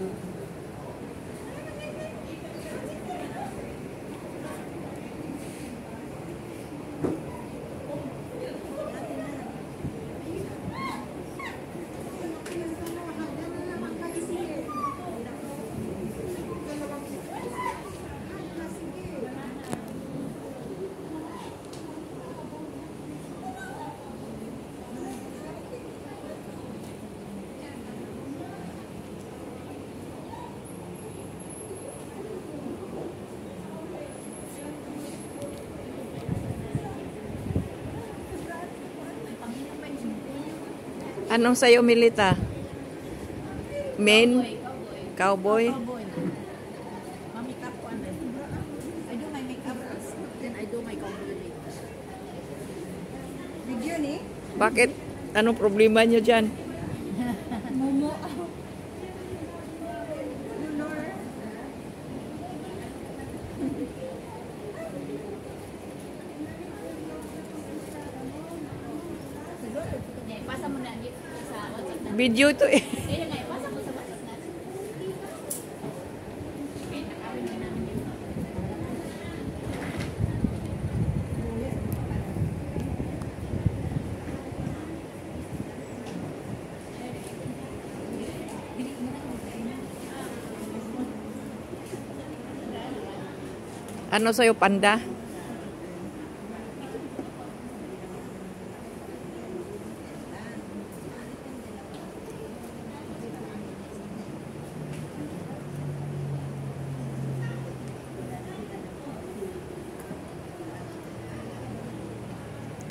Mm-hmm. Anong sa'yo, Milita? Men? Cowboy? Cowboy. Ma-makeup ko. I do my makeup first. Then I do my cowboy makeup. Video ni? Bakit? Anong problema nyo dyan? Momo. Pasa mo na dito sa WhatsApp na. Video to eh. Kaya nga, pasa mo sa WhatsApp na. Okay, nakawin na namin yun. Ano sa'yo, panda?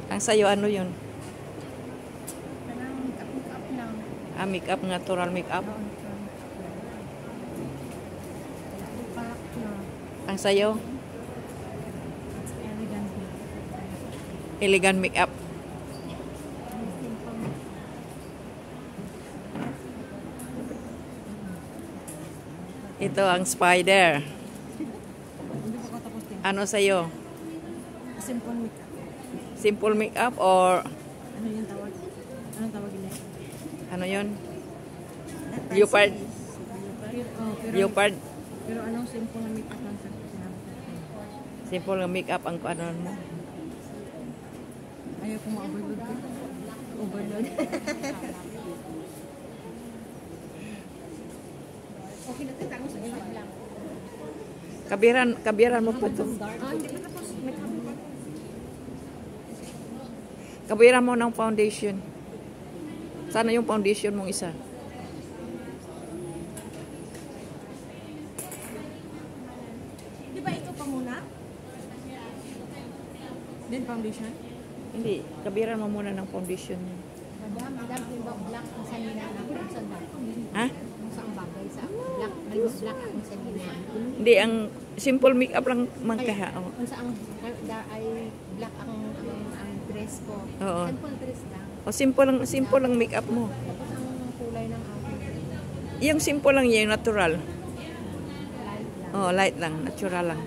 Ang sa'yo, ano yun? Parang makeup lang. Ah, makeup, natural makeup. Ang sa'yo, Elegant na. elegant makeup. Ito ang spider. Ano sa'yo? Simple makeup. Simple makeup or Ano yung tawag? Anong tawag nila? ano yun? Leopard. Leopard. pero anong simple na makeup lang sa? Simple na makeup ang ano mo. Ayaw ko ma-overload ko. Overload. okay na tayo. Kabiran, kabiran mo pa to. Ah, hindi pa tapos. Makeup pa. Kabiran mo ng foundation. Sana yung foundation mong isa. Di ba ito pa muna? Then foundation? Hindi, kabiran mo muna ng foundation niya. Madam, madam, yung ba black ang sanina na kung saan ba? Ha? Kung saan bagay sa black, may black ang sanina. Hindi, ang simple makeup lang magkaha. Oh. Kung saan ay black ang, ang, ang dress ko. Oo. Simple dress lang. O simple lang, simple lang makeup mo. Tapos ang kulay ng aking Yung simple lang yan, natural. light lang. Oh, light lang, natural lang.